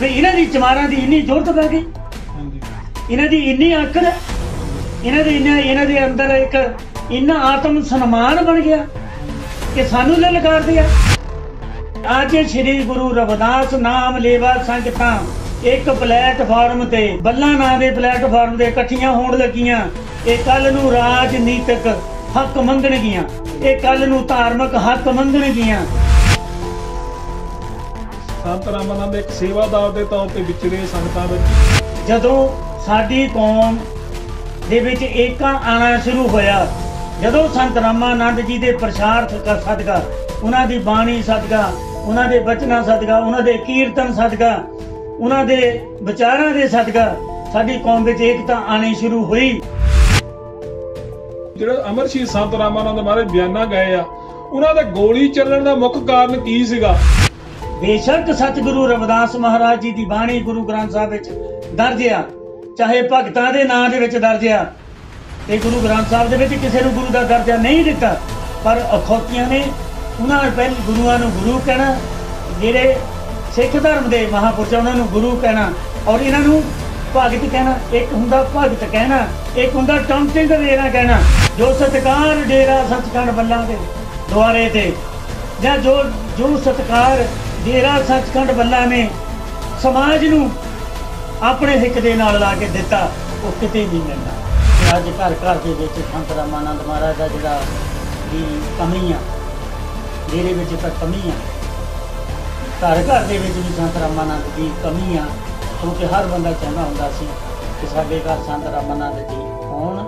ਵੀ ਇਹਨਾਂ ਦੀ ਚਮਾਰਾਂ ਦੀ ਇੰਨੀ ਜ਼ਰੂਰਤ ਪੈ ਗਈ। ਇਹਨਾਂ ਦੀ ਇੰਨੀ ਆਕੜ ਇਹਨਾਂ ਦੇ ਇੰਨਾ ਇਹਨਾਂ ਦੇ ਅੰਦਰ ਇੱਕ ਇੰਨਾ ਆਤਮ ਸਨਮਾਨ ਬਣ ਗਿਆ ਕਿ ਸਾਨੂੰ ਲਲਕਾਰਦੇ ਆ। ਅੱਜ ਸ੍ਰੀ ਗੁਰੂ ਰਵਿਦਾਸ ਨਾਮ ਲੇਵਾ ਸੰਗਤਾਂ ਇੱਕ ਪਲੇਟਫਾਰਮ ਤੇ ਬੱਲਾ ਨਾਂ ਦੇ ਪਲੇਟਫਾਰਮ ਤੇ ਇਕੱਠੀਆਂ ਹੋਣ ਲੱਗੀਆਂ। ਇਹ ਕੱਲ ਨੂੰ ਰਾਜਨੀਤਿਕ ਹੱਕ ਮੰਗਣਗੀਆਂ। ਇਹ ਕੱਲ ਨੂੰ ਧਾਰਮਿਕ ਹੱਕ ਮੰਗਣਗੀਆਂ। ਸੰਤ ਰਾਮਾਨੰਦ ਇੱਕ ਸੇਵਾਦਾਰ ਦੇ ਤੌਰ ਤੇ ਵਿਚਰੇ ਸੰਗਤਾਂ ਵਿੱਚ। ਜਦੋਂ ਸਾਡੀ ਕੌਮ ਦੇ ਵਿੱਚ ਏਕਾ ਆਣਾ ਸ਼ੁਰੂ ਹੋਇਆ ਜਦੋਂ ਸੰਤ ਰਾਮਾਨੰਦ ਜੀ ਦੇ ਪ੍ਰਚਾਰ ਸਦਕਾ ਉਹਨਾਂ ਦੀ ਬਾਣੀ ਸਦਕਾ ਉਹਨਾਂ ਦੇ ਬਚਨਾਂ ਸਦਕਾ ਉਹਨਾਂ ਦੇ ਕੀਰਤਨ ਸਦਕਾ ਉਹਨਾਂ ਦੇ ਵਿਚਾਰਾਂ ਦੇ ਸਦਕਾ ਸਾਡੀ ਕੌਮ ਵਿੱਚ ਏਕਤਾ ਆਣੀ ਸ਼ੁਰੂ ਹੋਈ। ਜਿਹੜਾ ਅਮਰ ਸ਼ਹੀਦ ਸੰਤ ਰਾਮਾਨੰਦ ਮਹਾਰਾਜ ਬਿਆਨਾ ਗਏ ਆ ਉਹਨਾਂ ਦੇ ਗੋਲੀ ਚੱਲਣ ਦਾ ਮੁੱਖ ਕਾਰਨ ਕੀ ਸੀਗਾ? ਬੇਸ਼ੱਕ ਸਤਿਗੁਰੂ ਰਵਿਦਾਸ ਮਹਾਰਾਜ ਜੀ ਦੀ ਬਾਣੀ ਗੁਰੂ ਗ੍ਰੰਥ ਸਾਹਿਬ ਵਿੱਚ ਦਰਜ ਆ। ਚਾਹੇ ਭਗਤਾਂ ਦੇ ਨਾਂ ਦੇ ਵਿੱਚ ਦਰਜ ਆ। ਤੇ ਗੁਰੂ ਗ੍ਰੰਥ ਸਾਹਿਬ ਦੇ ਵਿੱਚ ਕਿਸੇ ਨੂੰ ਗੁਰੂ ਦਾ ਦਰਜਾ ਨਹੀਂ ਦਿੱਤਾ। ਪਰ ਅਖੌਤੀਆਂ ਨੇ ਉਹਨਾਂ ਪਹਿਲ ਗੁਰੂਆਂ ਨੂੰ ਗੁਰੂ ਕਹਿਣਾ, ਜਿਹੜੇ ਸਿੱਖ ਧਰਮ ਦੇ ਮਹਾਪੁਰਸ਼ ਉਹਨਾਂ ਨੂੰ ਗੁਰੂ ਕਹਿਣਾ ਔਰ ਇਹਨਾਂ ਨੂੰ ਭਗਤ ਕਹਿਣਾ, ਇੱਕ ਹੁੰਦਾ ਭਗਤ ਕਹਿਣਾ, ਇੱਕ ਹੁੰਦਾ ਟੰਟਿੰਗ ਦੇਣਾ ਕਹਿਣਾ, ਜੋ ਸਤਕਾਰ ਡੇਰਾ ਸੱਚਖੰਡ ਬੱਲਾਂ ਦੇ ਦੁਆਰੇ ਤੇ ਜਾਂ ਜੋ ਜੋ ਸਤਕਾਰ ਡੇਰਾ ਸੱਚਖੰਡ ਬੱਲਾ ਨੇ ਸਮਾਜ ਨੂੰ ਆਪਣੇ ਹਿੱਕ ਦੇ ਨਾਲ ਲਾ ਕੇ ਦਿੱਤਾ, ਉਹ ਕਿਤੇ ਵੀ ਮਿਲਦਾ। ਅੱਜ ਘਰ ਘਰ ਦੇ ਵਿੱਚ ਸੰਤ ਰਾਮਾਨੰਦ ਮਹਾਰਾਜ ਦਾ ਜਿਹੜਾ ਵੀ ਕਮੀ ਆ, ਡੇਰੇ ਵਿੱਚ ਤਾਂ ਕਮੀ ਆ। ਘਰ ਘਰ ਦੇ ਵਿੱਚ ਵੀ ਸੰਤ ਰਾਮਾਨੰਦ ਦੀ ਕਮੀ ਆ, ਕਿਉਂਕਿ ਹਰ ਬੰਦਾ ਚਾਹੁੰਦਾ ਹੁੰਦਾ ਸੀ ਕਿ ਸਾਡੇ ਘਰ ਸੰਤ ਰਾਮਾਨੰਦ ਜੀ ਹੋਣ।